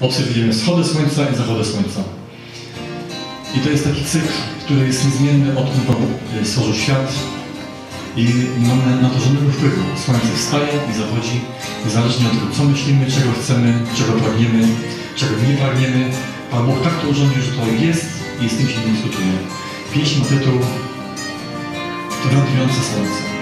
obserwujemy wschody słońca i zachody słońca. I to jest taki cykl, który jest niezmienny odkąd Bóg stworzył świat i mamy na to żadnego wpływu. Słońce wstaje i zachodzi, niezależnie od tego, co myślimy, czego chcemy, czego pragniemy, czego nie pragniemy. Pan Bóg tak to urządził, że to jest i z tym się nie dyskutuje. Pieśń ma tytuł Wędrujące Słońce.